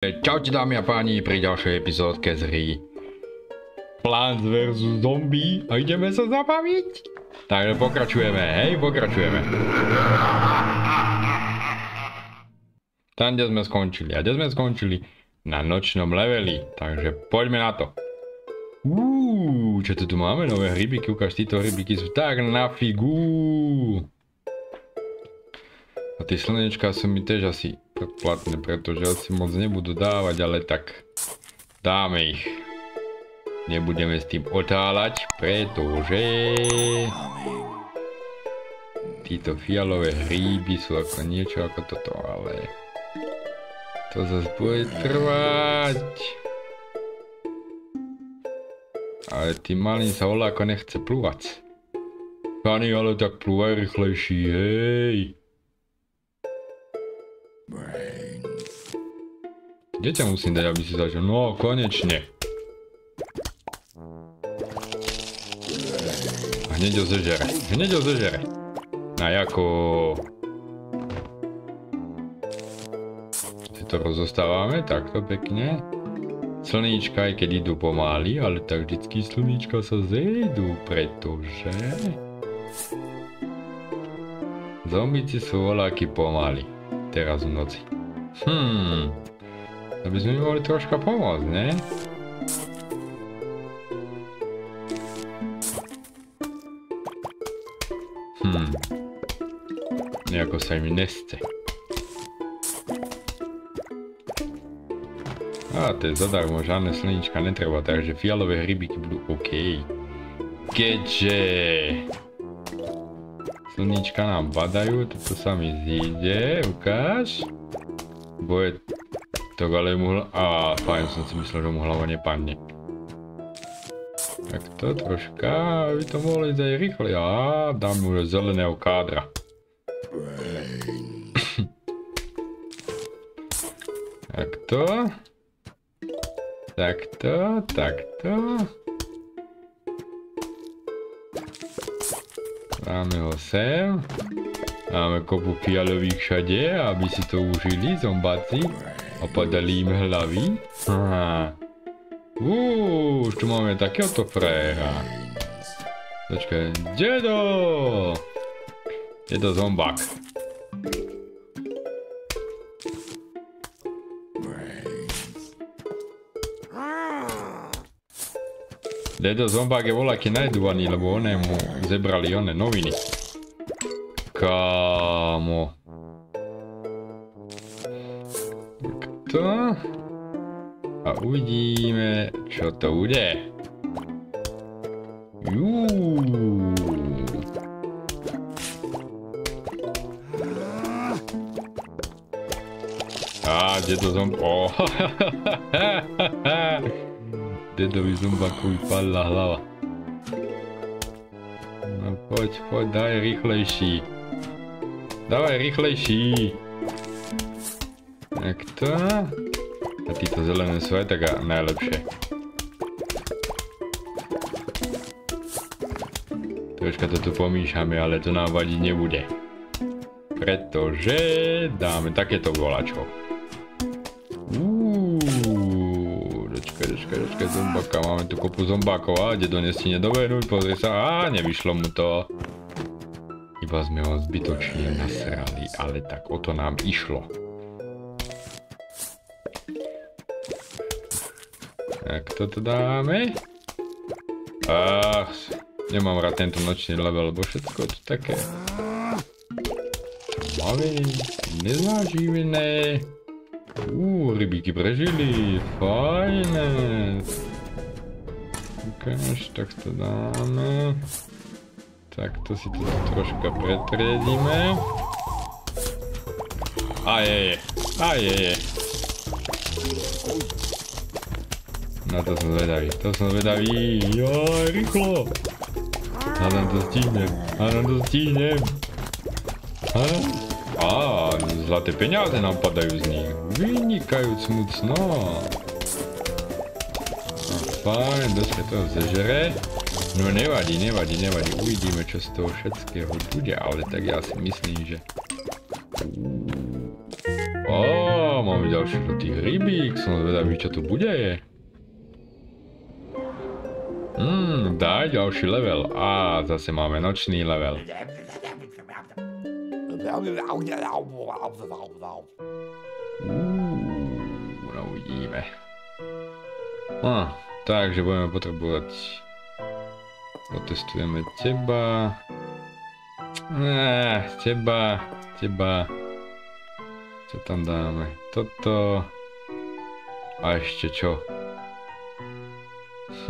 Čaute dámy a páni pri ďalšej epizódke z hry Plants vs Zombie a ideme sa zabaviť. Takže pokračujeme, hej, pokračujeme. Tam, kde sme skončili. A kde sme skončili? Na nočnom leveli. Takže poďme na to. Uuu, čo tu máme? Nové hrybiky, ukáž, títo hrybiky sú tak na figu. A tie slnečka sú mi tiež asi predplatné, pretože asi moc nebudú dávať, ale tak dáme ich. Nebudeme s tým otáľať, pretože títo fialové hríby sú ako niečo ako toto, ale to zase bude trvať. Ale tým malým sa ako nechce plúvať. Pani, ale tak plúvaj rýchlejší, hej. Kde ťa musím dať, aby si zažil? No, konečne. Hneď ho zežere. Hneď ho zežere. A ako... Si to rozostávame takto pekne. Slníčka, aj keď idú pomaly, ale tak vždycky slníčka sa zejdú, pretože... Zombici sú voľaký pomaly. Teraz v noci. Hmm. To by sme mi mohli troška pomôcť, ne? Hmm. Nejako sa im neste. A to je zadarmo, žiadne slnička netreba, takže fialové hrybiky budú OK. Keďže slnička nám badajú, toto sa mi zíde, ukáž. Bude tak ale mu hlava... A fajn, som si myslel, že mu hlava nepadne. Tak to troška, aby to mohlo ísť aj rýchle. A dám mu zeleného kádra. takto. Takto, takto. Dáme ho sem. Máme kopu fialových všade, aby si to užili, zombáci. A padali im hlavy. Uuu, už tu máme takéhoto frajera. Počkaj, dedo! Dedo zombák. Dedo zombák je voľaký najdúvaný, lebo one mu zebrali one noviny. Kámo. to. A uvidíme, čo to bude. Juuu. A, dedo zomb... Oh. Dedovi zombakovi padla hlava. No poď, poď, daj rýchlejší. Dávaj rýchlejší. Takto. A títo zelené sú aj tak najlepšie. Troška to tu pomýšame, ale to nám vadiť nebude. Pretože dáme takéto volačko. Zombaka, máme tu kopu zombákov a kde donesti nedovenúť, pozri sa, a nevyšlo mu to. Iba sme ho zbytočne nasrali, ale tak o to nám išlo. Tak toto dáme. Ach, nemám rád tento nočný level, lebo všetko je tu také... Malé, nezáživné. Uuu, rybíky prežili, fajné. Ukáž, tak to to troška pretriedíme. A je, je, a je, je. Na to som zvedavý, to som zvedavý. Joj, rýchlo. Hádam to stihnem, hádam to stihnem. Hádam. Á, zlaté peniaze nám padajú z nich. Vynikajúc mucno. No, fajn, dosť toho zežere. No nevadí, nevadí, nevadí. Uvidíme, čo z toho všetkého bude, ale tak ja si myslím, že... Ó, mám máme ďalší žltý rybík, som zvedavý, čo tu bude. Hmm, daj ďalší level. A zase máme nočný level. Uuu, no uvidíme. No, takže budeme potrebovať... Otestujeme teba. Eh, teba, teba. Čo tam dáme? Toto. A ešte čo?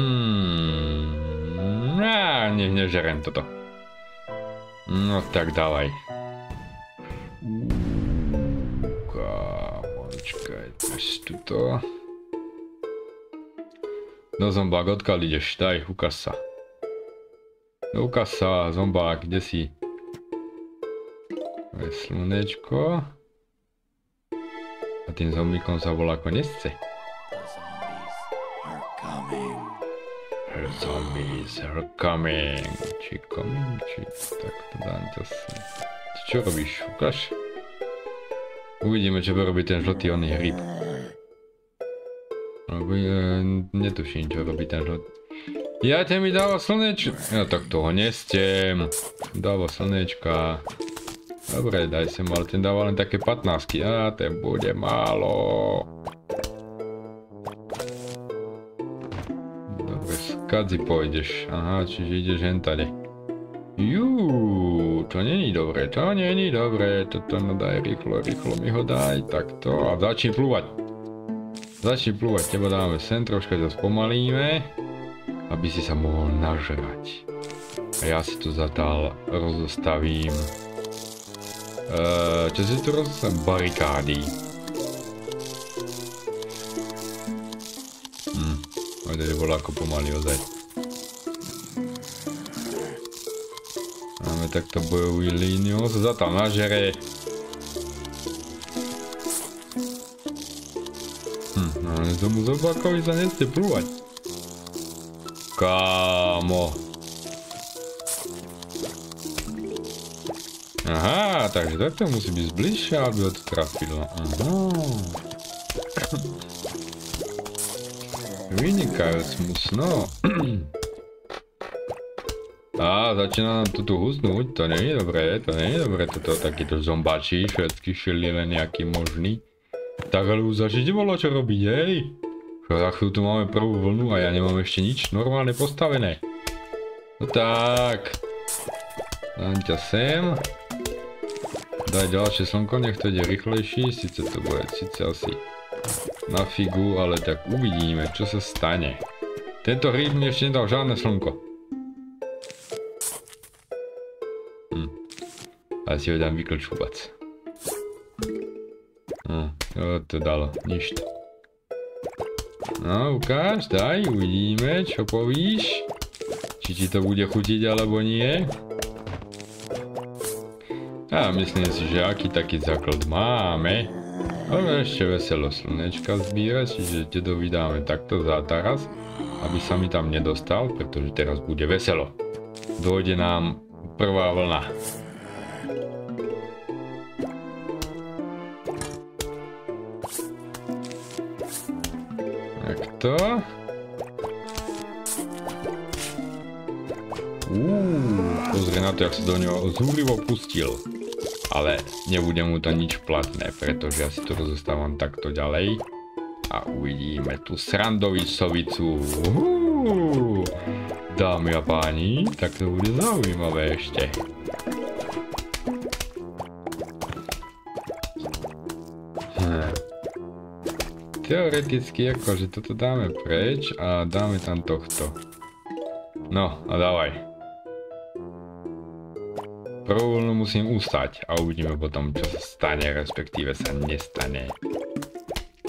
Hmm, á, ne, nežerem toto. No tak dávaj. Počkaj, tuto. No zombák, odkiaľ ideš? Daj, ukáž sa. No ukáž sa, zombák, kde si? To je slnečko. A tým zombíkom sa volá konesce. Her zombies are coming. Či coming, či... Tak to dám to sa. Ty čo robíš? Ukáž? Uvidíme, čo bude robiť ten žltý oný hryb. Ja netuším, čo robí ten žltý. Ja te mi dáva slnečko. Ja tak toho nestiem. Dáva slnečka. Dobre, daj sem, ale ten dáva len také 15 Á, ten bude málo. Dobre, skadzi pôjdeš. Aha, čiže ideš hentade. Jú, to není dobré, to není dobré. Toto no daj rýchlo, rýchlo mi ho daj. Takto a začni plúvať. Začni plúvať, teba dáme sem, troška ťa spomalíme. Aby si sa mohol nažrať. A ja si tu zadal rozostavím Uh, čo si tu rozsem? Barikády. Hm, ale tady bola ako pomaly ozaj. Máme takto bojovú líniu, sa tam nažere. Tomu zobakovi sa nechce plúvať. Kámo. Aha, takže takto musí byť zbližšie, aby ho to trafilo. Aha. Vynikajúc musno. A začína nám tu husnúť, to nie je dobré, to nie je dobré, toto takýto zombačí, všetky šelile nejaký možný. Tak ale už zažiť bolo čo robiť, hej? Za chvíľu tu máme prvú vlnu a ja nemám ešte nič normálne postavené. No tak. Dám ťa sem. Daj ďalšie slnko, nech to ide rýchlejší, síce to bude síce asi na figu, ale tak uvidíme, čo sa stane. Tento hryb mi ešte nedal žiadne slnko. Hm. Ale si ho dám vyklčúvať. Hm, to dalo, nič. No, ukáž, daj, uvidíme, čo povíš. Či ti to bude chutiť, alebo nie. A myslím si, že aký taký základ máme. Ale ešte veselo slnečka zbírať, čiže dedo vydáme takto za teraz, aby sa mi tam nedostal, pretože teraz bude veselo. Dojde nám prvá vlna. Takto. Uuu, pozri na to, jak sa do neho zúrivo pustil ale nebude mu to nič platné, pretože ja si to rozostávam takto ďalej. A uvidíme tu srandovicovicu. Uhuuu. Dámy a páni, tak to bude zaujímavé ešte. Teoreticky akože toto dáme preč a dáme tam tohto. No a dávaj. Prvú musím ustať a uvidíme potom, čo sa stane, respektíve sa nestane.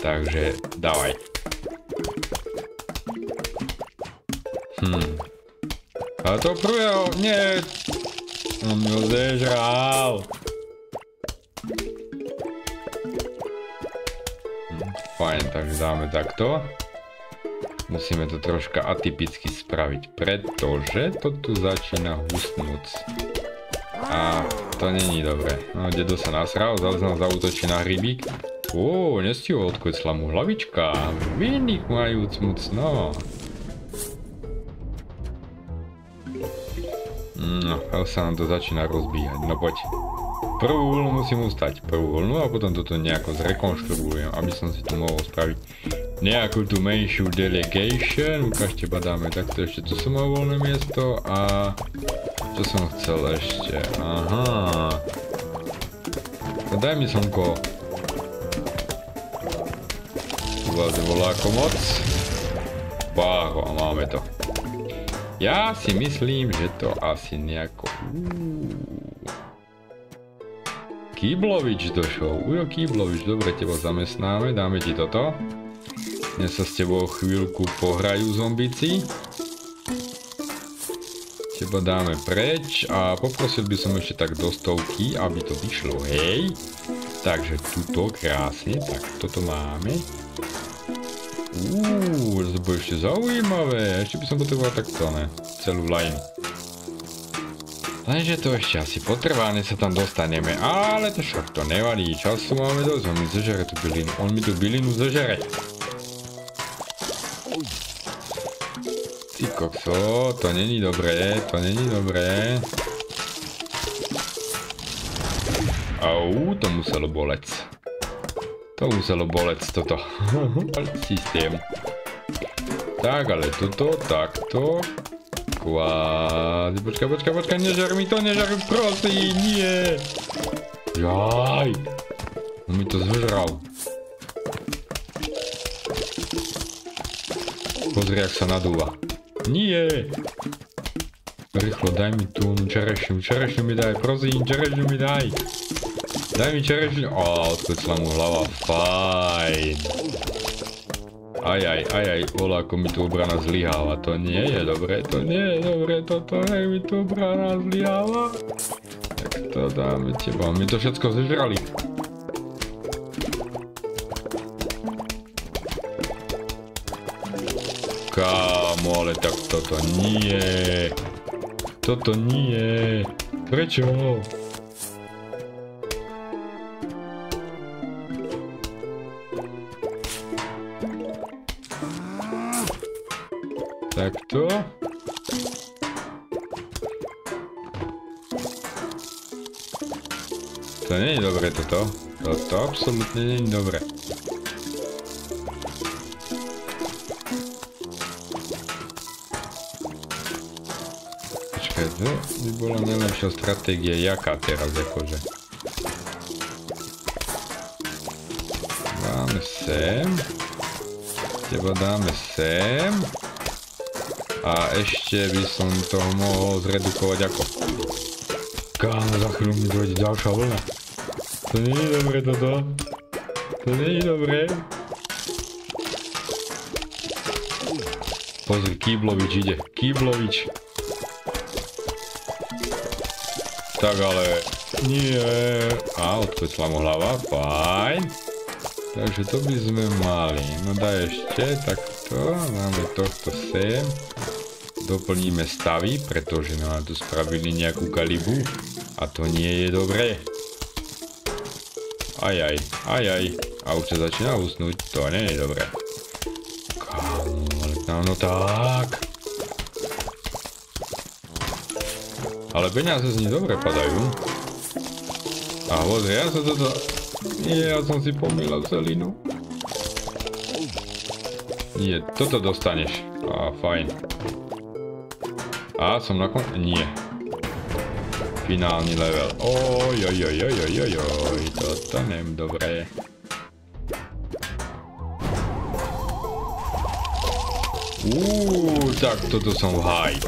Takže dávaj. Hm. A to prvého, nie! On mi ho zežral. Fajn, takže dáme takto. Musíme to troška atypicky spraviť, pretože to tu začína husnúť. A to není dobré. No, dedo sa nasral, zase nás zautočí na hrybík. Ó, nestihol odkvecla mu hlavička. Vynikajúc no. No, ale sa nám to začína rozbíjať, no poď. Prvú vlnu musím ustať, prvú vlnu a potom toto nejako zrekonštruujem, aby som si tu mohol spraviť nejakú tú menšiu delegation. Ukážte badáme takto ešte, tu som mal voľné miesto a čo som chcel ešte, aha. No daj mi slnko. Tu vás volá ako moc. Páho, a máme to. Ja si myslím, že to asi nejako... Kýblovič došol. Ujo Kýblovič, dobre teba zamestnáme, dáme ti toto. Dnes sa s tebou chvíľku pohrajú zombici. Teba dáme preč a poprosil by som ešte tak do stovky, aby to vyšlo, hej. Takže tuto krásne, tak toto máme. Uuu, to bude ešte zaujímavé. Ešte by som potreboval takto, ne? Celú line. Lenže to ešte asi potrvá, než sa tam dostaneme. Ale to však to nevadí. Času máme dosť, on mi zožere tú bylinu. On mi tú bylinu zožere. Ty kokso, to není dobré, to není dobré. Au, to muselo bolec. To muselo bolec toto. Systém. Tak, ale toto, takto. Kvázi, počkaj, počkaj, počkaj, nežar mi to, nežar, prosím, nie. Jaj. On mi to zžral. Pozri, jak sa nadúva. Nie. Rýchlo, daj mi tú čerešňu, čerešňu mi daj, prosím, čerešňu mi daj. Daj mi čerešňu. Ó, odkvecla mu hlava. Fajn. Aj, aj, aj, aj, vola, ako mi tu obrana zlyháva. To nie je dobré, to nie je dobré, toto, nech mi tu obrana zlyháva. Tak to dáme teba, my to všetko zežrali. Kámo, ale tak toto nie. Toto nie. Prečo? Je toto. Toto absolútne nie je dobre. Počkaj, to by bola najlepšia stratégia, jaká teraz akože. Dáme sem. Teba dáme sem. A ešte by som to mohol zredukovať ako... Kámo, za chvíľu mi dojde ďalšia vlna. To nie je dobre toto. To nie je dobre. Pozri, Kýblovič ide. Kýblovič. Tak ale... Nie. A, odpecla mu hlava. Fajn. Takže to by sme mali. No daj ešte takto. Dáme tohto sem doplníme stavy, pretože nám tu spravili nejakú kalibu a to nie je dobré. Ajaj, ajaj, a už sa začína usnúť, to nie je dobré. Kámo, tam no tak. Ale peniaze z nich dobre padajú. A pozri, ja som toto... Nie, ja som si pomýlal celinu. Nie, toto dostaneš. A fajn. A som na kon... Nie. Finálny level. Oj, oj, oj, oj, oj, oj, oj, toto nem dobré. Uuu, tak toto som v háji.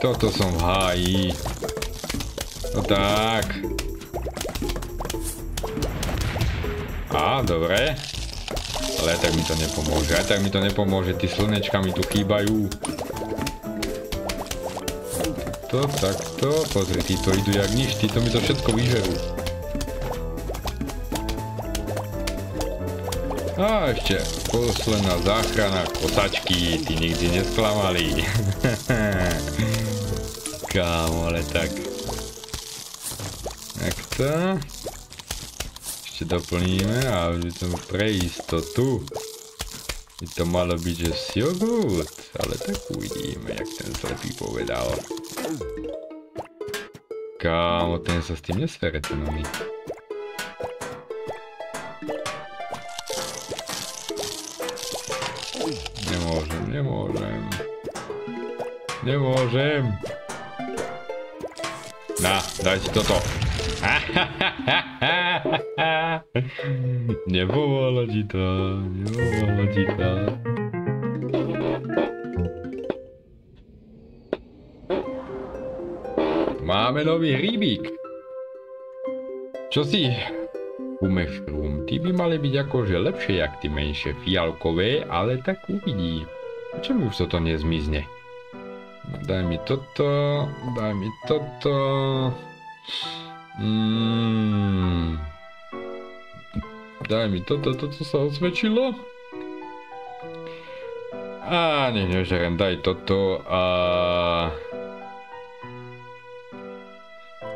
Toto som v háji. No tak. Á, dobre. Ale tak mi to nepomôže, aj tak mi to nepomôže, tí slnečka mi tu chýbajú takto, takto. Pozri, títo idú jak nič, títo mi to všetko vyžerú. A ešte posledná záchrana, kosačky, ty nikdy nesklamali. Kámo, ale tak. Takto. ešte doplníme a pre istotu by to malo byť, že jogurt, ale tak uvidíme, jak ten slepý povedal. Kámo, ten sa s tým nesfere, oný. Nemôžem, nemôžem. Nemôžem. Na, daj si toto. Nepomohlo ti to, nepomohlo ti to. Máme nový hríbík. Čo si? Umešrum, ty by mali byť akože lepšie jak ty menšie fialkové, ale tak uvidí. Čemu už toto nezmizne? Daj mi toto, daj mi toto. Mm. Daj mi toto, toto sa osvedčilo. A nie, nežerem, daj toto a...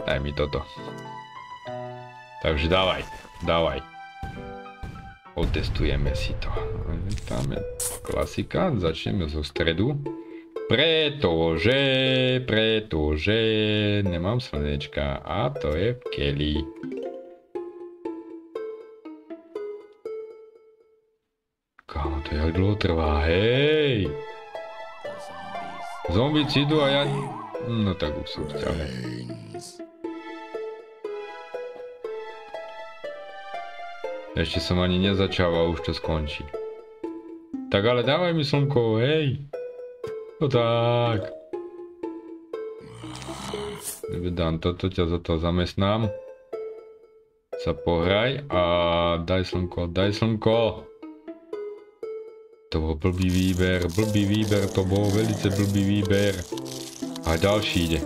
Daj mi toto. Takže dávaj, dávaj. Otestujeme si to. Tam je klasika, začneme zo stredu. Pretože, pretože nemám slnečka a to je v keli. Kámo, to jak dlho trvá, hej! Zombici idú a ja... No tak už som vťahol. Ešte som ani nezačal a už to skončí. Tak ale dávaj mi slnko, hej! No tak. Dám toto, ťa za to zamestnám. Sa pohraj a daj slnko, daj slnko. To bol blbý výber, blbý výber, to bol velice blbý výber. A ďalší ide.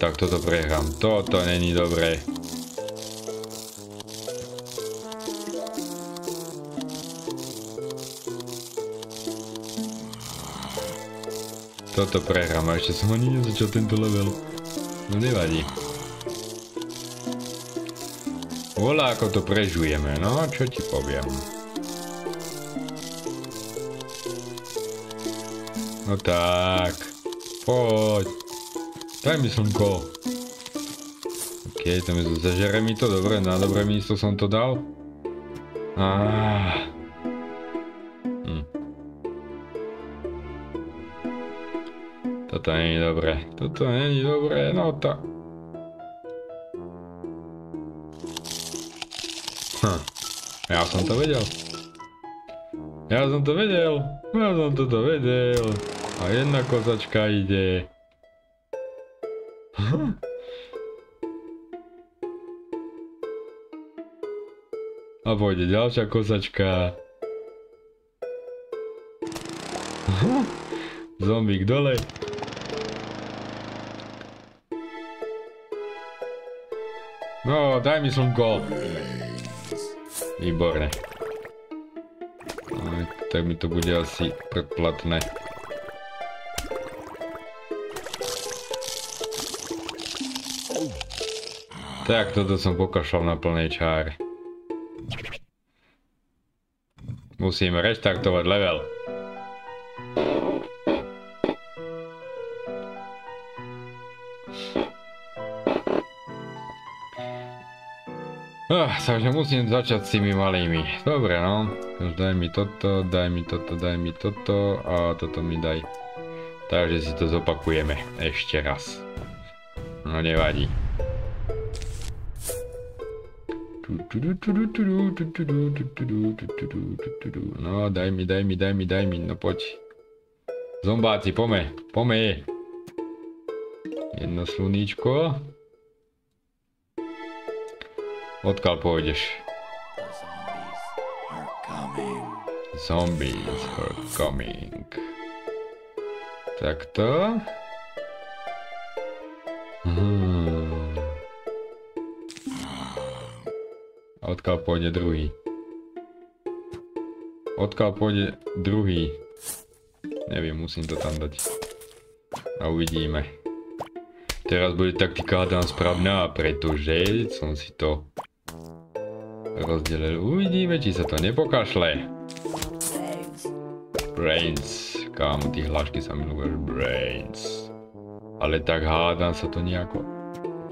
Tak toto prehrám, toto není dobré. Toto prehrám a ešte som ani nezačal tento level. No nevadí. Volá ako to prežujeme, no čo ti poviem. No tak. Poď. Daj mi slnko. OK, to mi zažere mi to, dobre, na dobré místo som to dal. Ah. Toto není dobré. Toto není dobré, no to... Hm. Ja som to vedel. Ja som to vedel. Ja som toto vedel. A jedna kozačka ide. Hm. A pôjde ďalšia kozačka. Hm. Zombík dole. No, daj mi slnko. Výborne. No, tak mi to bude asi predplatné. Tak, toto som pokašľal na plnej čáre. Musím restartovať level. Oh, takže musím začať s tými malými. Dobre, no. Daj mi toto, daj mi toto, daj mi toto a toto mi daj. Takže si to zopakujeme ešte raz. No nevadí. No daj mi, daj mi, daj mi, daj mi, no poď. Zombáci, pome, pome. Jedno sluníčko. Odkiaľ pôjdeš? Zombies are coming. Takto. Hmm. Odkiaľ pôjde druhý? Odkiaľ pôjde druhý? Neviem, musím to tam dať. A uvidíme. Teraz bude taktika hádam správna, pretože som si to rozdelil. Uvidíme, či sa to nepokašle. Brains. Kámo, tí hlášky sa miluješ. Brains. Ale tak hádam sa to nejako...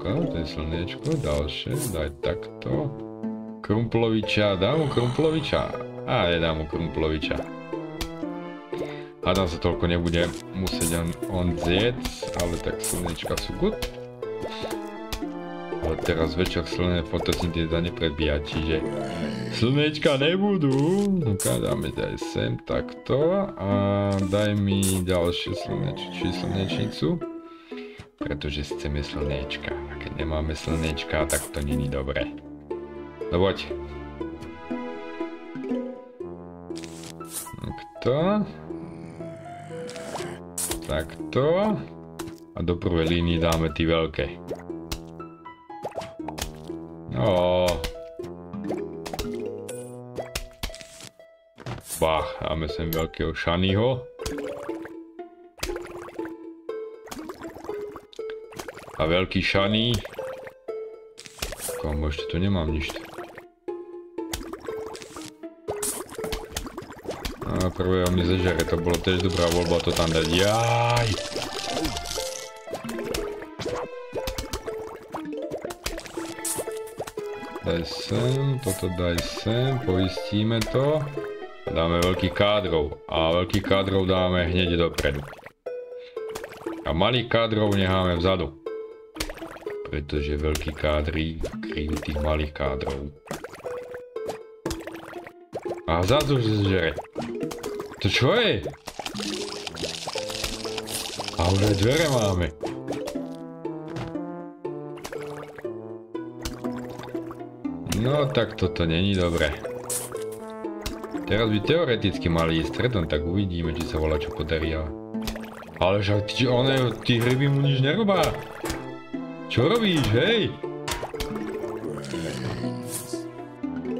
To je slnečko, ďalšie, daj takto. Krumploviča, dám mu Krumploviča. A, nedám mu Krumploviča. Hádam sa toľko nebude musieť on, on ale tak slnečka sú good. Ale teraz večer slné fotosyntéza neprebíja, čiže slnečka nebudú. Okay, dáme daj sem takto a daj mi ďalšie slneč, či slnečnicu. Pretože chceme slnečka. A keď nemáme slnečka, tak to není dobré. No poď. Takto. Takto. A do prvej línii dáme tie veľké. O. Bach, máme sem veľkého Shanyho. A veľký Shany. Komu ešte tu nemám nič. A prvého mi zežere, to bolo tiež dobrá voľba to tam dať. Jaj! Daj sem, toto daj sem, poistíme to. Dáme veľký kádrov a veľký kádrov dáme hneď dopredu. A malých kádrov necháme vzadu. Pretože veľký kádry kryjú tých malých kádrov. A vzadu žere. To čo je? A už aj dvere máme. No tak toto není dobré. Teraz by teoreticky mali ísť stredom, tak uvidíme, či sa volá čo podarí, ale... Ale však ty, one, tí hryby mu nič nerobá. Čo robíš, hej?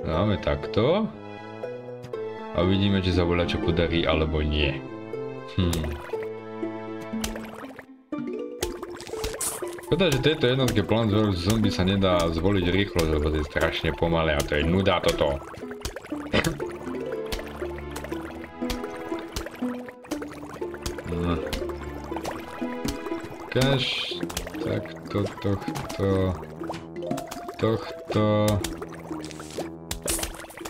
Dáme takto. A uvidíme, či sa volá čo podarí, alebo nie. Hm. Škoda, že tejto jednotke Plants vs Zombie sa nedá zvoliť rýchlo, lebo to je strašne pomalé a to je nuda toto. Kaž, takto, tohto, tohto,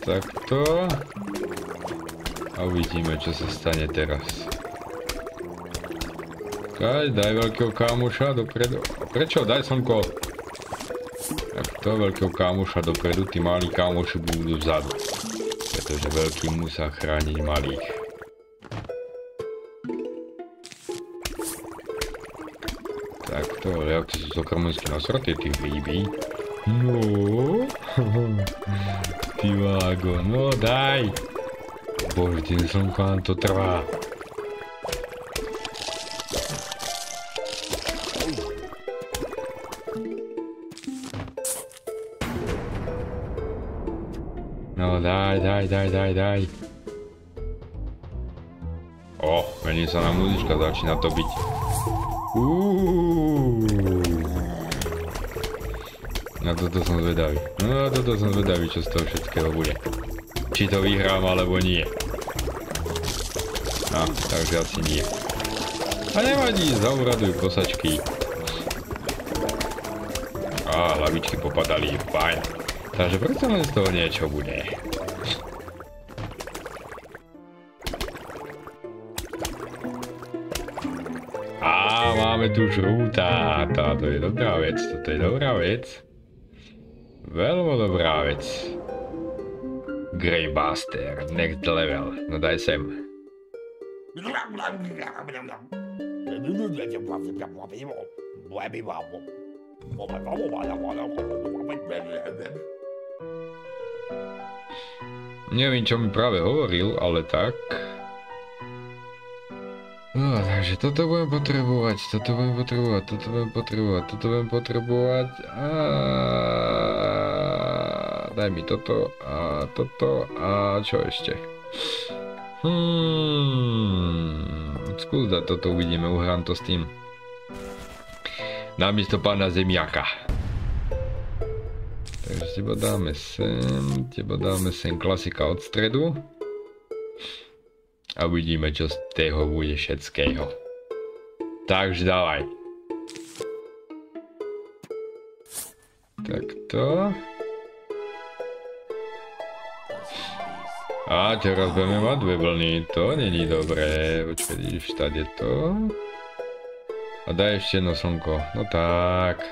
takto a uvidíme, čo sa stane teraz. Kaj, daj veľkého kámoša dopredu. Prečo? Daj slnko. Tak to veľkého kámoša dopredu, tí malí kámoši budú vzadu. Pretože veľký musia chrániť malých. Tak to, to sú sokromensky nasraté, tí hríby. No, ty vágo, no daj. Bože, tým slnko nám to trvá. Daj, daj, daj, daj. O, mení sa na muzička, začína to byť. Na toto som zvedavý. No, na toto som zvedavý, čo z toho všetkého bude. Či to vyhrám, alebo nie. No, takže asi nie. A nevadí, zauradujú kosačky. Á, hlavičky popadali, fajn. Takže predsa len z toho niečo bude. Máme tu žrúta. Táto je dobrá vec, toto je dobrá vec. Veľmi dobrá vec. Greybuster, next level. No daj sem. Neviem, čo mi práve hovoril, ale tak... No, takže toto budem potrebovať, toto budem potrebovať, toto budem potrebovať, toto budem potrebovať a daj mi toto a toto a čo ešte? Hmm, skús dať toto, uvidíme, uhrám to s tým. Namiesto pána zemiaka. Takže teba dáme sem, teba dáme sem klasika od stredu. A uvidíme, čo z toho bude všetkého. Takže dávaj. Takto. A teraz budeme mať dve vlny, to není dobré. Počkaj, ideš tady to. A daj ešte jedno slnko. No tak.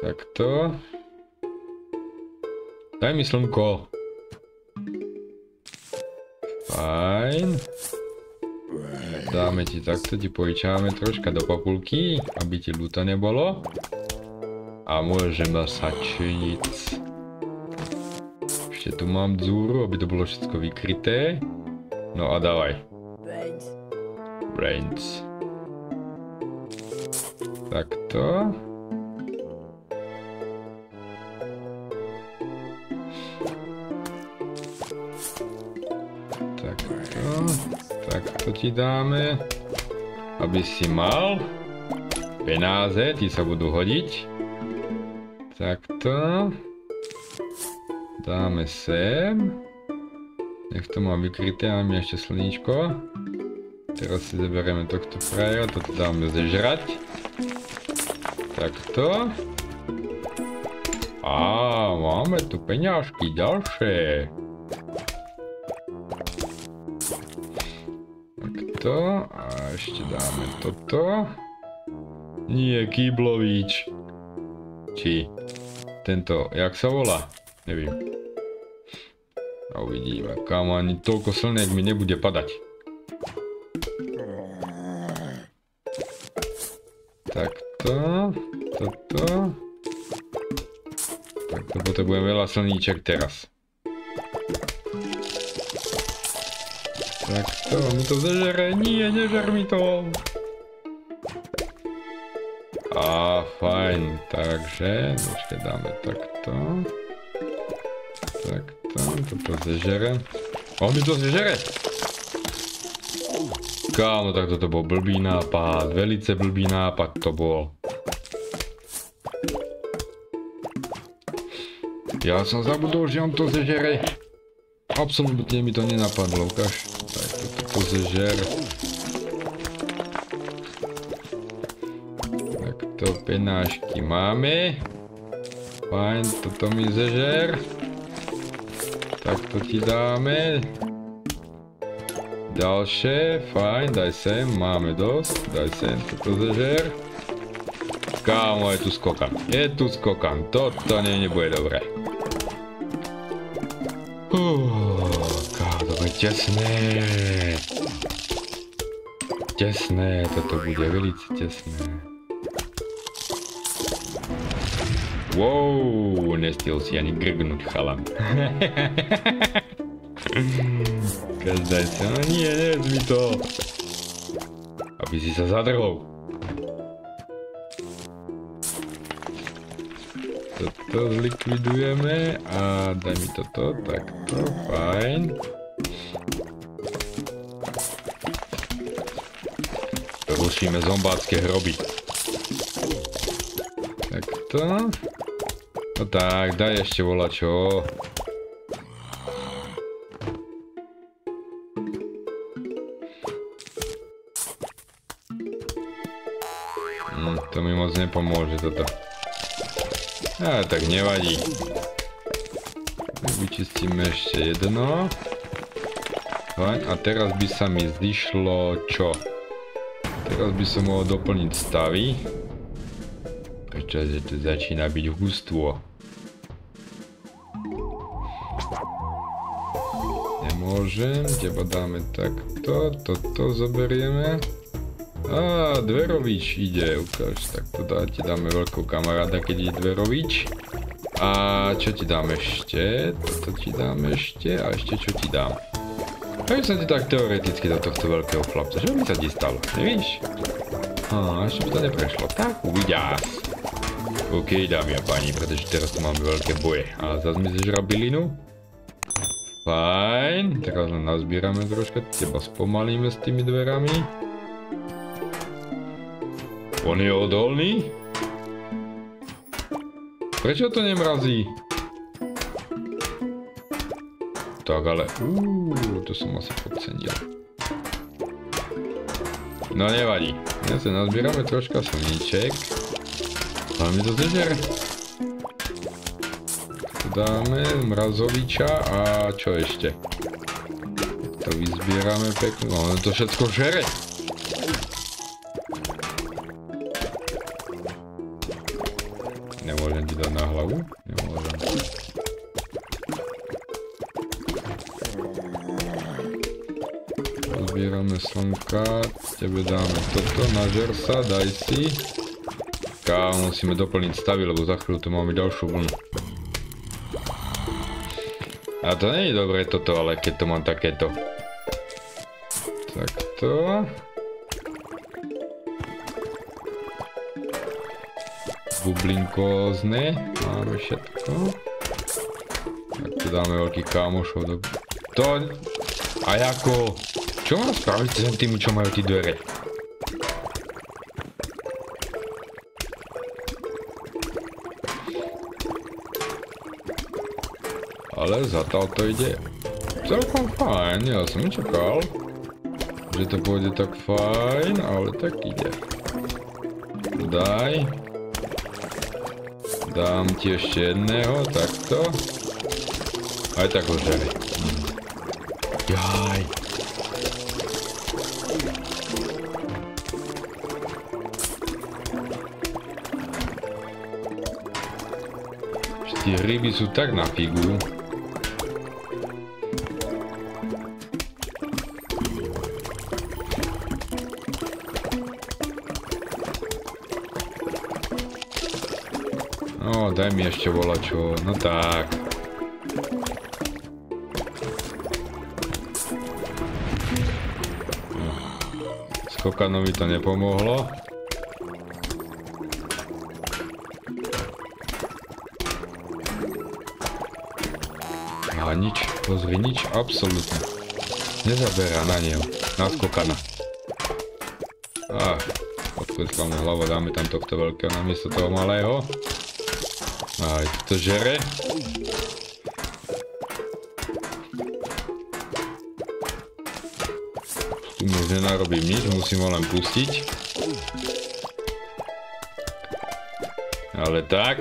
Takto. Daj mi slnko. Fajn. Dáme ti takto, ti pojičáme troška do papulky, aby ti ľúto nebolo a môžeme sa činiť. Ešte tu mám dzúru, aby to bolo všetko vykryté. No a dávaj. Brains. Brains. Takto. Takto ti dáme. Aby si mal penáze, ti sa budú hodiť. Takto. Dáme sem. Nech to má vykryté, máme ešte slníčko. Teraz si zoberieme tohto frajera, toto dáme zežrať. Takto. Á, máme tu peňažky ďalšie. Takto. A ešte dáme toto. Nie, Kýblovič. Či tento, jak sa volá? Neviem. A uvidíme, kam ani toľko slniek mi nebude padať. Takto, toto. Takto potrebujem veľa slníček teraz. Takto, mi to zažere, nie, nežer mi to. A fajn, takže, počkaj, dáme takto. Takto, toto zežere. On mi to zežere! Kámo, tak toto bol blbý nápad, velice blbý nápad to bol. Ja som zabudol, že on to zežere. Absolutne mi to nenapadlo, ukáž. Tak toto to zežere. To penášky máme. Fajn, toto mi zežer. Tak to ti dáme. Ďalšie, fajn, daj sem, máme dosť. Daj sem, toto zežer. Kámo, je tu skokan. Je tu skokan, toto nie, nebude dobré. Tesné. Tesné, toto bude velice tesné. Wow, nestiel si ani grgnúť chalan. Každá sa, nie, nejedz mi to. Aby si sa zadrhol. Toto zlikvidujeme a daj mi toto, takto, fajn. Rušíme zombácké hroby. Takto. No tak, daj ešte čo. Hm, to mi moc nepomôže toto. A tak nevadí. Vyčistíme ešte jedno. A teraz by sa mi zišlo čo? Teraz by som mohol doplniť stavy. Prečo to začína byť hustvo? Nemôžem, teba dáme takto, toto zoberieme. Á, Dverovič ide, ukáž, tak to dá, ti dáme veľkú kamaráda, keď je Dverovič. A čo ti dám ešte? Toto ti dám ešte a ešte čo ti dám? Ja som ti tak teoreticky do tohto veľkého chlapca, čo by sa ti stalo, nevíš? Á, ešte by to neprešlo, tak uvidiás. OK, dámy a páni, pretože teraz tu máme veľké boje. A zase mi zežral bylinu. Fajn, teraz len nazbierame troška, teba spomalíme s tými dverami. On je odolný? Prečo to nemrazí? Tak ale, uuu, to som asi podcenil. No nevadí. Ja sa nazbierame troška slníček. Ale mi to zežere. Dáme mrazoviča a čo ešte? To vyzbierame pekne. No to všetko žere. Tebe dáme toto, nažer sa, daj si. Ká, musíme doplniť stavy, lebo za chvíľu tu máme ďalšiu vlnu. A to nie je dobré toto, ale keď to mám takéto. Takto. Bublinkózne. Máme všetko. Tak tu dáme veľký kámošov do... To... A ako... Čo mám spraviť s tým, čo majú tí dvere? Ale zatiaľ to ide celkom fajn, ja som nečakal že to pôjde tak fajn, ale tak ide. Daj. Dám ti ešte jedného, takto. Aj tak ho žere. Jaj. Ryby sú tak na figu. daj mi ešte volačo, no tak. Skokanovi to nepomohlo. Nič, pozri, nič, absolútne. Nezaberá na neho, na skokana. Ah, odkúskame hlavu, dáme tam tohto veľkého namiesto toho malého. Aj, to žere. Tu už nenarobím nič, musím ho len pustiť. Ale tak.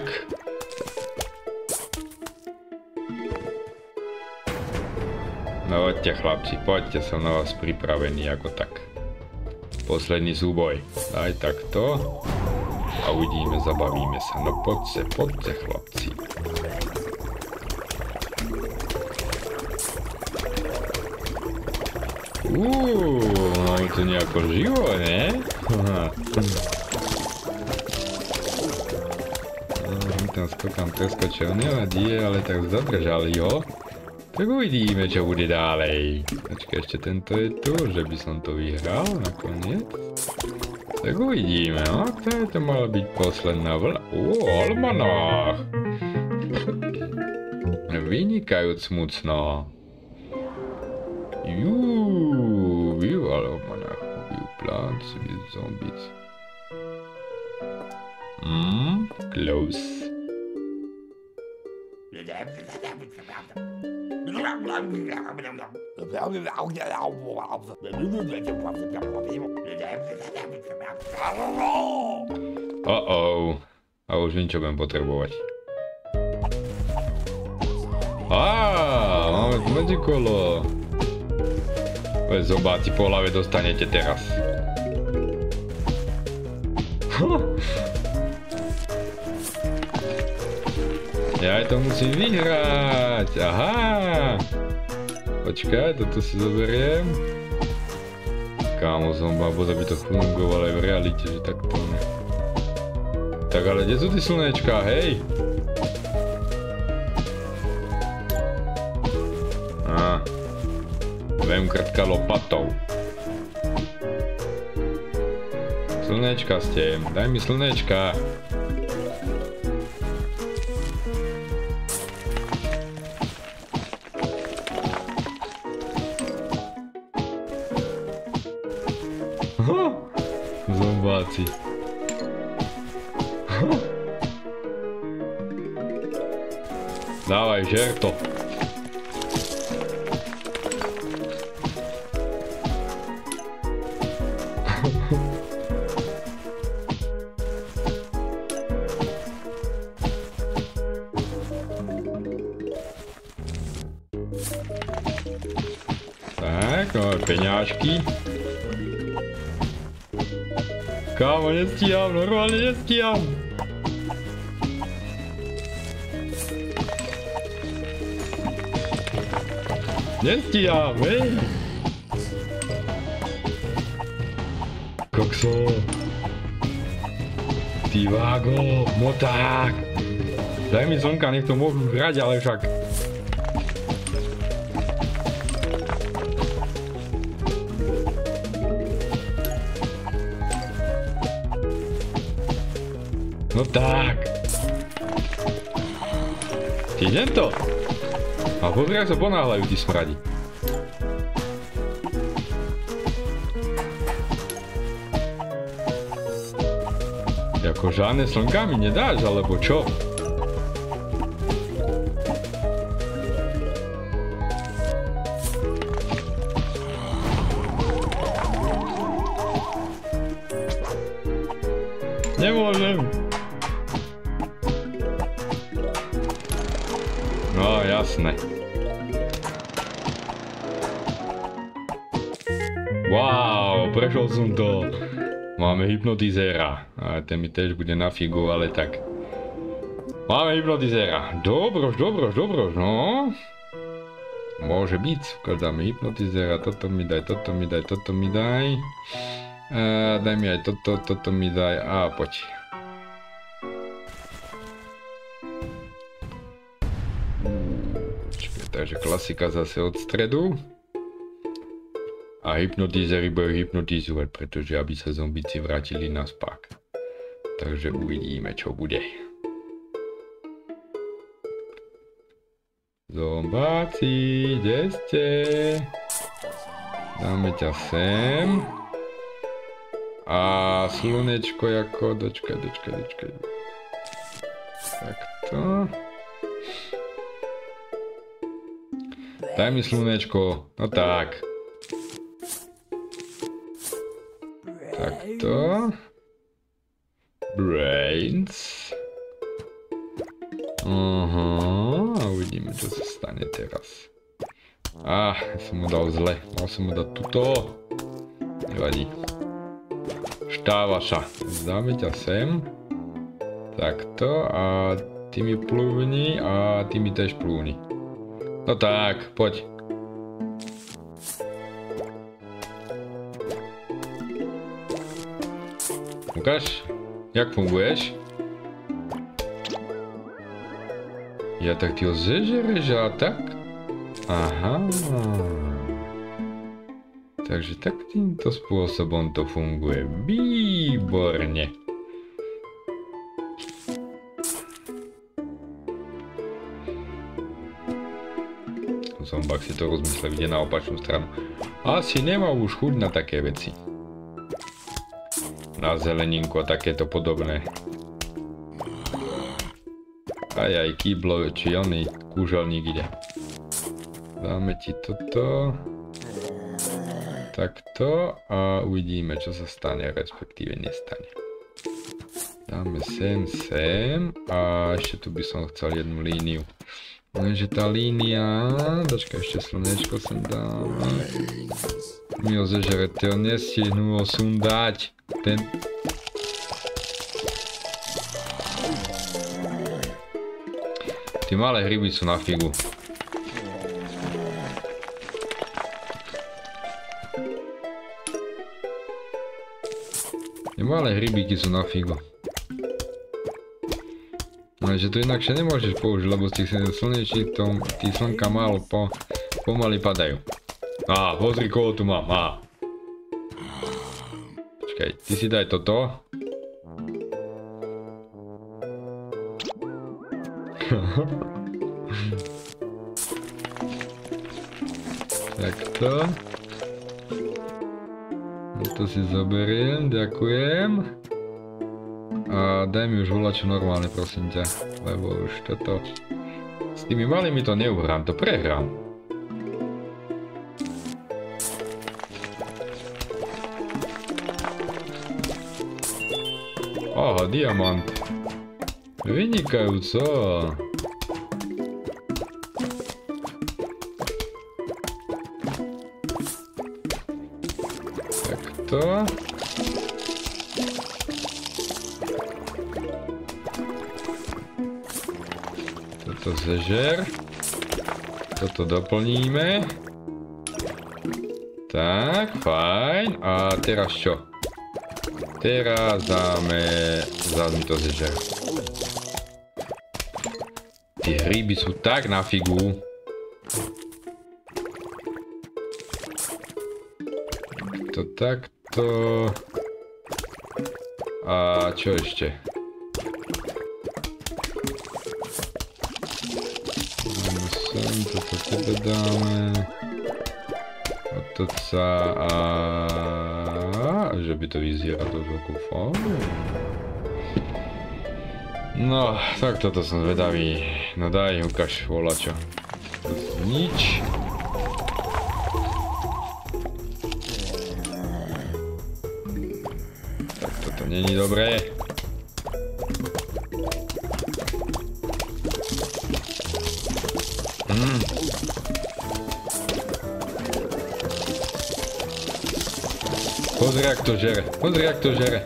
Poďte chlapci, poďte, som na vás pripravený ako tak. Posledný súboj. Aj takto a uvidíme, zabavíme sa. No poďte, poďte chlapci. Uuu, máme tu nejako živo, ne? My tam skokám preskočil, nevadí, ale tak zadržali ho. Tak uvidíme, čo bude ďalej. Počkaj, ešte tento je tu, že by som to vyhral nakoniec. Tak uvidíme, no. To je to mala byť posledná vlna. Ó, almanách. Vynikajúc smucno. Jú, view almanách. View plants with zombies. Hmm, close. Uh-oh. A už viem, čo budem potrebovať. Á, máme medzikolo. Veď zobáci po hlave dostanete teraz. Ja aj to musím vyhrať. Aha. Počkaj, toto si zoberiem. Kámo, som mal boza by to fungovalo aj v realite, že takto. Tak ale kde sú ty slnečka, hej? Á. Vem krtka lopatou. Slnečka ste, daj mi slnečka. Dávaj, žer Nestíham, hej. Kokso. Ty vágo, moták. Daj mi slnka, nech to môžu hrať, ale však. No tak. Idem to. A pozri, sa ponáhľajú tí smradi. Žádné slnka mi nedáš, alebo čo? Nemôžem. Hypnotizéra. A ten mi tiež bude na figu, ale tak. Máme hypnotizéra. Dobrož, dobrož, dobrož, no. Môže byť. Ukadáme hypnotizéra. Toto mi daj, toto mi daj, toto mi daj. A daj mi aj toto, toto mi daj. A poď. Takže klasika zase od stredu. A hypnotizery budú hypnotizovať, pretože aby sa zombici vrátili na spák. Takže uvidíme, čo bude. Zombáci, kde ste? Dáme ťa sem. A slunečko ako, dočkaj, dočkaj, dočkaj. Takto. Daj mi slunečko. No tak. Takto. Brains. Aha, a uvidíme, čo sa stane teraz. Ah, som mu dal zle. Mal som mu dať tuto. Nevadí. Štávaša. Dáme ťa sem. Takto a ty mi plúvni a ty mi tež plúvni. No tak, poď. Ukáž, jak funguješ? Ja tak ty ho zežereš a tak? Aha. Takže tak týmto spôsobom to funguje. Výborne. zombak si to rozmyslel, ide na opačnú stranu. Asi nemá už chuť na také veci. Na zeleninku a takéto podobné. Aj aj kýblo, či oný kúželník ide. Dáme ti toto. Takto a uvidíme, čo sa stane, respektíve nestane. Dáme sem, sem a ešte tu by som chcel jednu líniu. Lenže tá línia... Dočkaj, ešte slnečko sem dáme. Mi ho zežere, ty ho nestihnú ho sundať. Ten... Tí malé hryby sú na figu. Tie malé hrybiky sú na figu. Lenže to inakšie nemôžeš použiť, lebo z tých slnečí to, tí slnka málo po, pomaly padajú. Á, pozri koho tu mám, á. Počkaj, ty si daj toto. Takto. To si zoberiem, ďakujem. A daj mi už volačo normálne, prosím ťa, lebo už toto S tými malými to neuhrám, to prehrám. Aha, diamant. Vynikajúco. Takto. Toto zežer. Toto doplníme. Tak, fajn. A teraz čo? Teraz dáme... Zás mi to zežer. Tie hryby sú tak na figu. To takto. A čo ešte? Sem, toto tebe dáme. Toto sa a... Že by to do veľkú fámu. No, tak toto som zvedavý. No daj, ukáž volačo. Nič. Tak toto není dobré. Pozri, jak to žere. Pozri, jak to žere.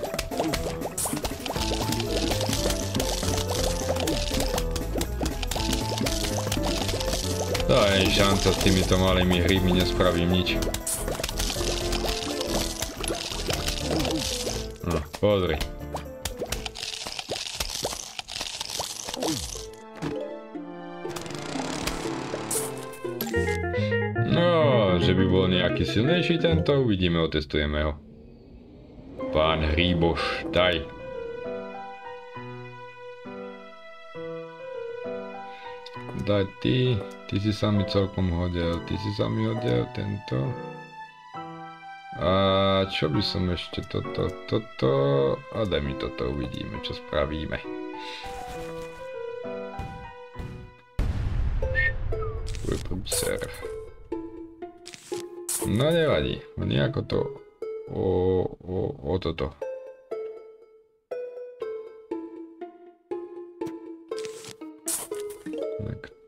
To je šanca s týmito malými hrybmi, nespravím nič. No, pozri. No, že by bol nejaký silnejší tento, uvidíme, otestujeme ho. Pán Hríboš, daj. Daj ty, ty si sa mi celkom hodil, ty si sa mi hodil tento. A čo by som ešte toto, toto, a daj mi toto, uvidíme, čo spravíme. Repulser. No nevadí, nejako to o, o, o toto.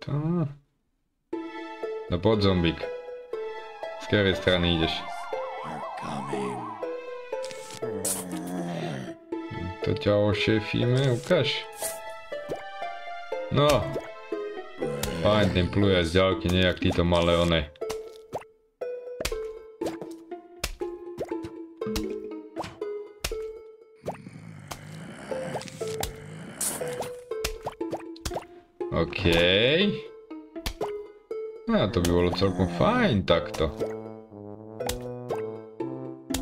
To... No poď zombík. Z ktorej strany ideš? To ťa ošefíme, ukáž. No. Fajn, ten pluje z ďalky, nejak títo malé one. Okej. No to by bolo celkom fajn takto.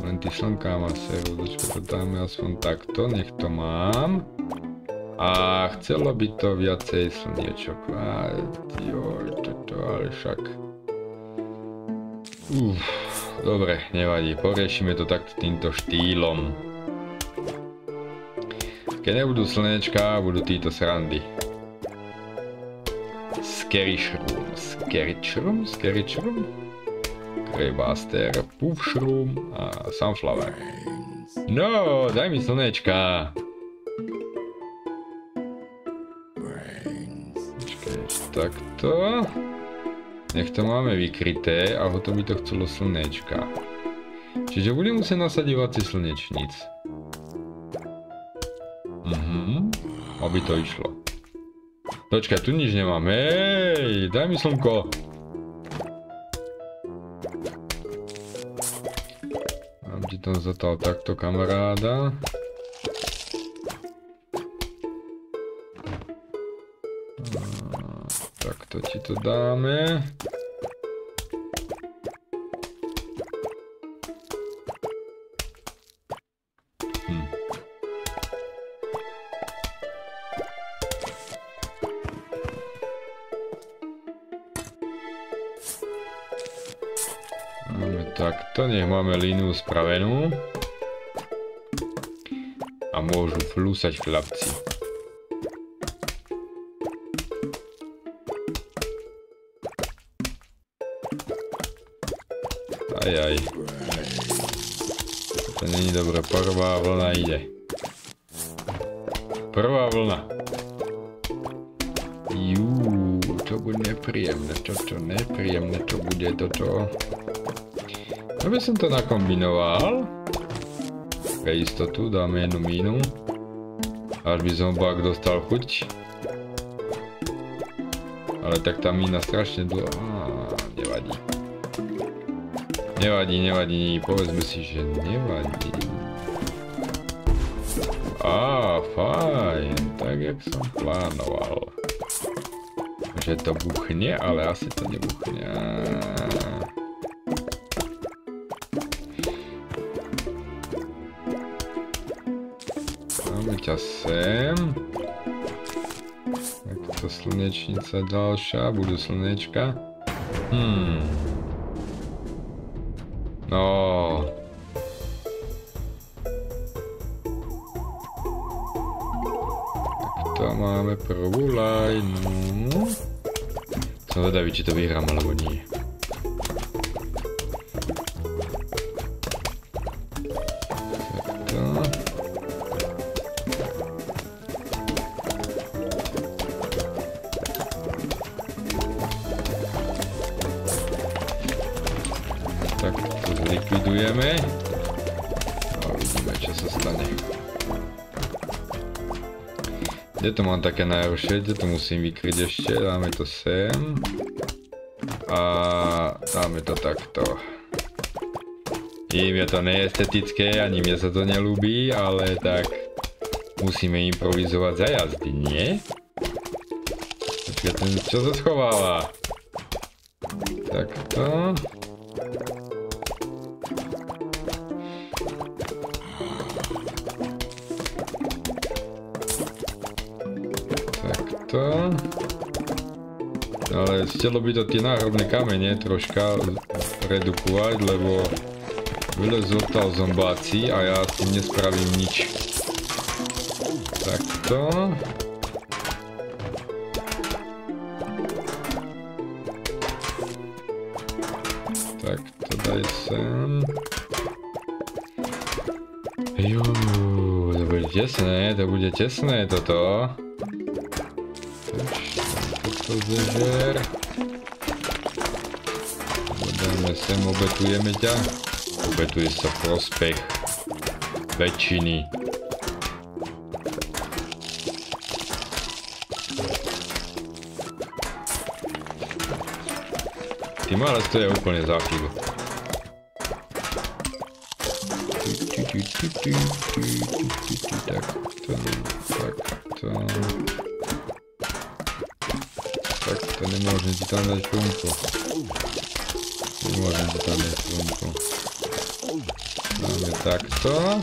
Len ty slnká má dočka to dáme aspoň takto, nech to mám. A chcelo by to viacej slniečok. A joj, toto, ale však. Uf, dobre, nevadí, poriešime to takto týmto štýlom. Keď nebudú slnečka, budú títo srandy. Scary Shroom, Scary Shroom, Scary Shroom, Greybuster, Puff Shroom a Sunflower. No, daj mi slnečka. Počkaj, takto. Nech to máme vykryté a ho to by to chcelo slnečka. Čiže budem musieť nasadiť viacej slnečníc. Mhm, aby to išlo. Počkaj, tu nič nemám. Hej, daj mi slnko. Mám ti tam zatal takto kamaráda. Takto ti to dáme. takto, nech máme líniu spravenú. A môžu flúsať chlapci. Aj. To není dobré, prvá vlna ide. Prvá vlna. Jú, to bude nepríjemné, toto nepríjemné, to bude toto. Aby som to nakombinoval. Pre istotu dáme jednu mínu. Až by zombák dostal chuť. Ale tak tá mína strašne dlho... nevadí. Nevadí, nevadí, povedzme si, že nevadí. Á, fajn, tak jak som plánoval. Že to buchne, ale asi to nebuchne. Máme ťa sem. Takto slnečnica ďalšia, budú slnečka. Hmm. No. Takto máme prvú lajnu. Som zvedavý, či to vyhrám alebo nie. Mám také najhoršie? Kde to musím vykryť ešte? Dáme to sem. A dáme to takto. Im je to neestetické, ani mne sa to nelúbi, ale tak musíme improvizovať za jazdy, nie? Počkaj, ten čo sa schováva? Takto. To. Ale chcelo by to tie náhrobné kamene troška redukovať, lebo vylezú odtiaľ zombáci a ja s tým nespravím nič. Takto. Tak to daj sem. Jú, to bude tesné, to bude tesné toto to zežer. Dáme sem, obetujeme ťa. Obetuje sa prospech väčšiny. Ty malé to je úplne za chybu. Tak to, tak to. не можна дітей на чумку. Не можна дітей на чумку. Mamy tak to.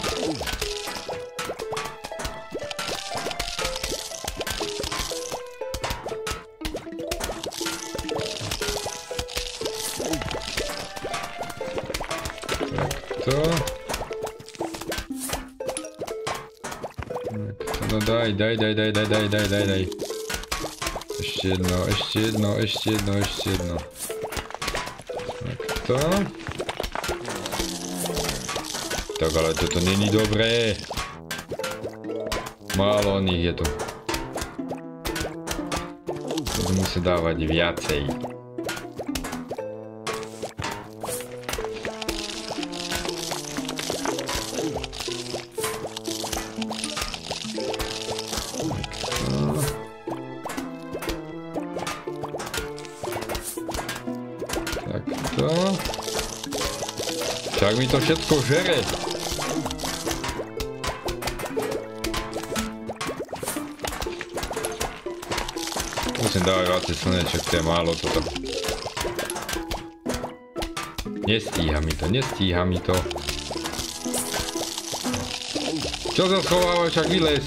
No daj, daj, daj, daj, daj, daj, daj, daj. Ešte jedno, ešte jedno, ešte jedno, ešte jedno. Takto. Tak ale toto není dobré. Málo nich je tu. Budú musia dávať viacej. Mi to všetko žere. Musím dávať viacej slneček, to je málo toto. Nestíha mi to, nestíha mi to. Čo sa schováva, však vylez.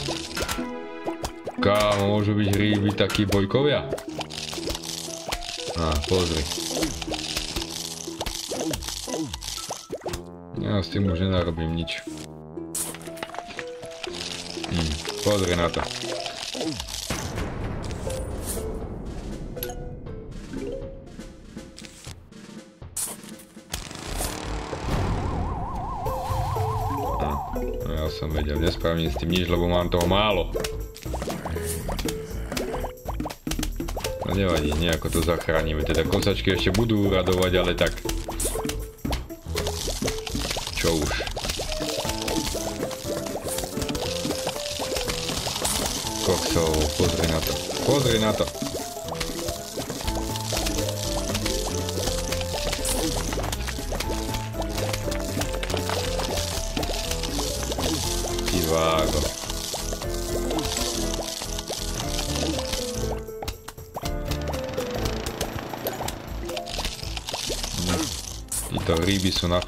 Kámo, môžu byť hríby takí bojkovia. Á, pozri. Зараз ти вже наробив ніч. Ход Рената. Ja som vedel nesprávne s tým nič, lebo mám toho málo. No nevadí, nejako to zachránime. Teda kosačky ešte budú radovať, ale tak Čo už. Koksov, pozri na to. Pozri na to. Ty vágo. Títo ryby sú na.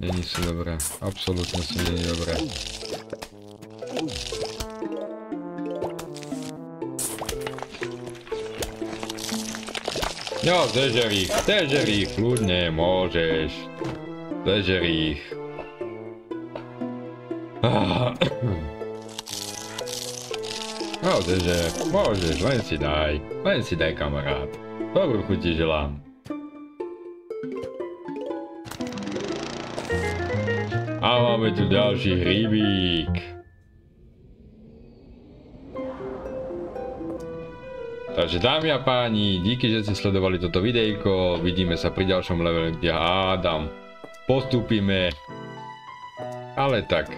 Není sú dobré. Absolútne sú není dobré. No, zežer ich, zežer ich, kľudne, môžeš. Zežer ich. Ah. No, zežer, môžeš, len si daj. Len si daj, kamarát. Dobrú chuť ti želám. Máme tu ďalší hríbík. Takže dámy a páni, díky, že ste sledovali toto videjko. Vidíme sa pri ďalšom levele, kde hádam. Postupíme. Ale tak,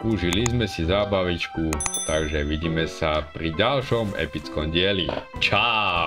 užili sme si zábavičku, takže vidíme sa pri ďalšom epickom dieli. Čau!